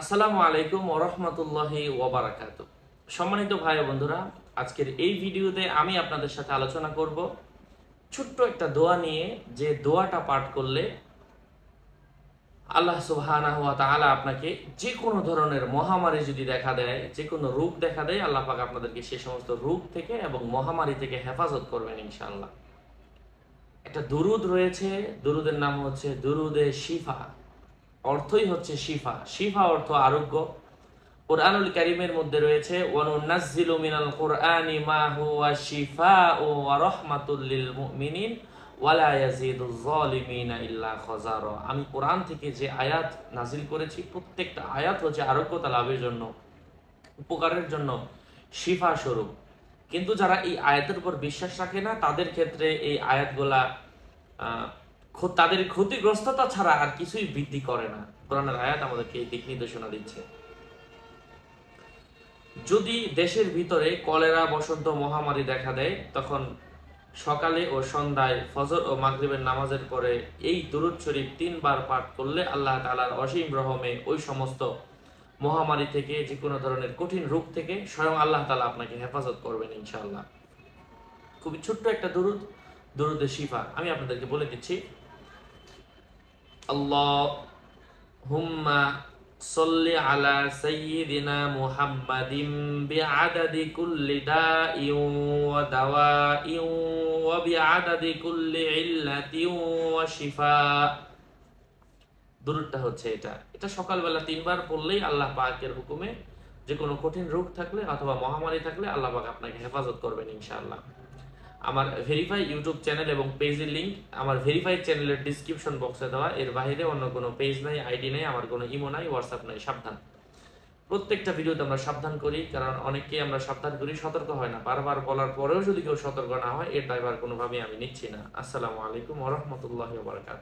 আসসালামু আলাইকুম ওরহমতুল্লাহি ওবরাকাত সম্মানিত ভাই বন্ধুরা, আজকের এই ভিডিওতে আমি আপনাদের সাথে আলোচনা করব ছোট্ট একটা দোয়া নিয়ে, যে দোয়াটা পাঠ করলে আল্লাহ তাআলা আপনাকে যে কোনো ধরনের মহামারী যদি দেখা দেয়, যে কোনো রোগ দেখা দেয়, আল্লাহ পাক আপনাদেরকে সে সমস্ত রূপ থেকে এবং মহামারী থেকে হেফাজত করবেন ইনশাল্লাহ একটা দুরুদ রয়েছে, দুরুদের নাম হচ্ছে দুরুদে শিফা। অর্থই হচ্ছে শিফা। শিফা অর্থ আরোগ্য। কোরআনুল কারিমের মধ্যে রয়েছে, ওয়ানুনাজ্জিলু মিনাল কোরআনি মা হুয়া শিফাউ ওয়া রাহমাতুল লিল মুমিনিন ওয়ালা ইয়াজিদুজ জালিমিনা ইল্লা খাজারা আমি কোরআন থেকে যে আয়াত নাজিল করেছি, প্রত্যেকটা আয়াত হচ্ছে আরোগ্যতা লাভের জন্য, উপকারের জন্য শিফা স্বরূপ। কিন্তু যারা এই আয়াতের উপর বিশ্বাস রাখে না, তাদের ক্ষেত্রে এই আয়াতগুলা তাদের ক্ষতিগ্রস্ততা ছাড়া আর কিছুই বৃদ্ধি করে না। কোরআনের আয়াত আমাদেরকে দিক নির্দেশনা দিচ্ছে। যদি দেশের ভিতরে কলেরা, বসন্ত মহামারী দেখা দেয়, তখন সকালে ও সন্ধ্যায় ফজর ও মাগরিবের নামাজের পরে এই দুরুদ শরীফ তিনবার পাঠ করলে আল্লাহ তাআলার অসীম রহমে ওই সমস্ত মহামারী থেকে যে কোনো ধরনের কঠিন রোগ থেকে স্বয়ং আল্লাহ তাআলা আপনাকে হেফাজত করবেন ইনশাআল্লাহ। খুবই ছোট্ট একটা দুরুদ দুরুদে শিফা। আমি আপনাদেরকে বলে দিচ্ছি দূরটা হচ্ছে এটা। এটা সকালবেলা তিনবার পড়লেই আল্লাহ পাকের হুকুমে যে কোনো কঠিন রোগ থাকলে অথবা মহামারী থাকলে আল্লাহ পাক আপনাকে হেফাজত করবেন ইনশাআল্লাহ। আমার ভেরিফাই ইউটিউব চ্যানেল এবং পেজের লিঙ্ক আমার ভেরিফাই চ্যানেলের ডিসক্রিপশন বক্সে দেওয়া। এর বাইরে অন্য কোনো পেজ নাই আইডি নাই, আমার কোনো ইমো নাই হোয়াটসঅ্যাপ নাই, সাবধান। প্রত্যেকটা ভিডিওতে আমরা সাবধান করি, কারণ অনেককে আমরা সাবধান করি, সতর্ক হয় না। বারবার বলার পরেও যদি কেউ সতর্ক না হয়, এর ড্রাইভার কোনোভাবেই আমি নিচ্ছি না। আসসালামু আলাইকুম রহমতুল্লাহ বারকাত